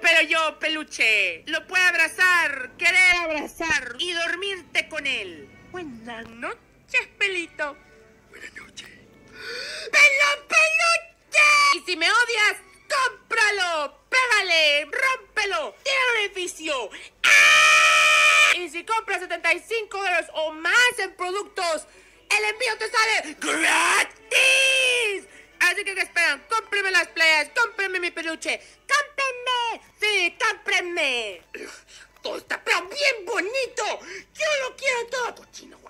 pero yo peluche. Lo puede abrazar, querer abrazar y dormirte con él. Buenas noches, pelito. Buenas noches. ¡Pelo, peluche! Y si me odias, cómpralo, pégale, rómpelo, tiene beneficio. ¡Ah! Y si compras 75 dólares o más en productos, el envío te sale gratis. Así que, ¿qué esperan? Cómprenme las playas, cómprenme mi peluche. Todo está pero bien bonito. Yo lo quiero todo, cochino.